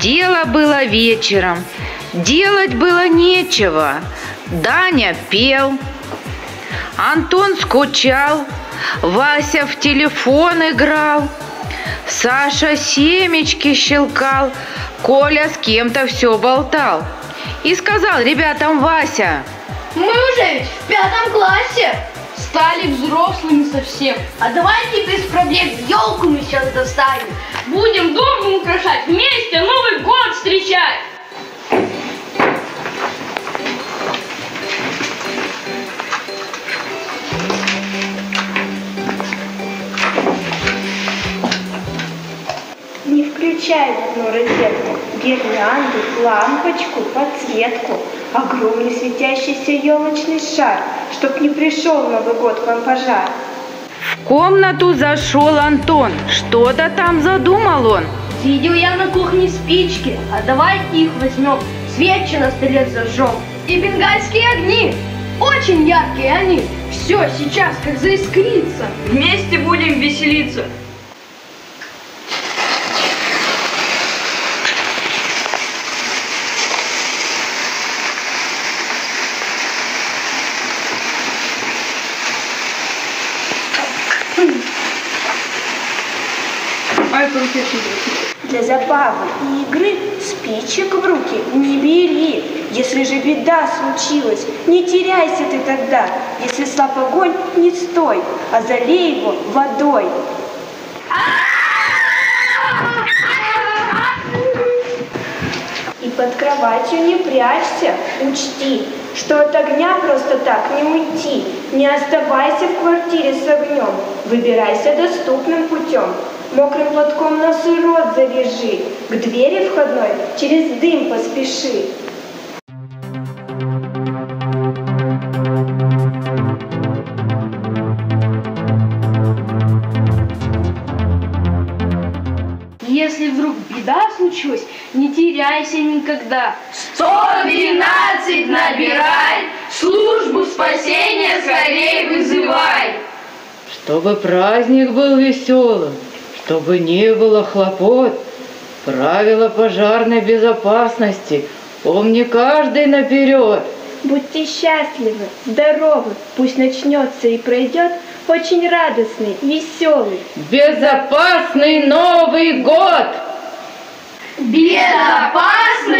Дело было вечером, делать было нечего. Даня пел, Антон скучал, Вася в телефон играл, Саша семечки щелкал, Коля с кем-то все болтал. И сказал ребятам Вася, Мы уже ведь в пятом классе стали взрослыми совсем. А давайте без проблем елку мы сейчас достанем. Будем дом украшать, вместе Новый год встречать. Не включай одну розетку гирлянду, лампочку, подсветку, огромный светящийся елочный шар, чтоб не пришел Новый год к вам пожар. В комнату зашел Антон. Что-то там задумал он. Видел я на кухне спички, а давайте их возьмем, свечи на столе зажжем. И бенгальские огни, очень яркие они. Все, сейчас как заискрится. Вместе будем веселиться. Ай, конфеты. Для забавы и игры спичек в руки не бери. Если же беда случилась, не теряйся ты тогда. Если слаб огонь, не стой, а залей его водой. И под кроватью не прячься, учти, что от огня просто так не уйти. Не оставайся в квартире с огнем, выбирайся доступным путем. Мокрым платком нос и рот завяжи, к двери входной через дым поспеши. Если вдруг беда случилась, не теряйся никогда. 112 набирай, службу спасения скорее вызывай. Чтобы праздник был веселым, чтобы не было хлопот, правила пожарной безопасности помни каждый наперед. Будьте счастливы, здоровы, пусть начнется и пройдет очень радостный, веселый. Безопасный Новый год! Безопасный!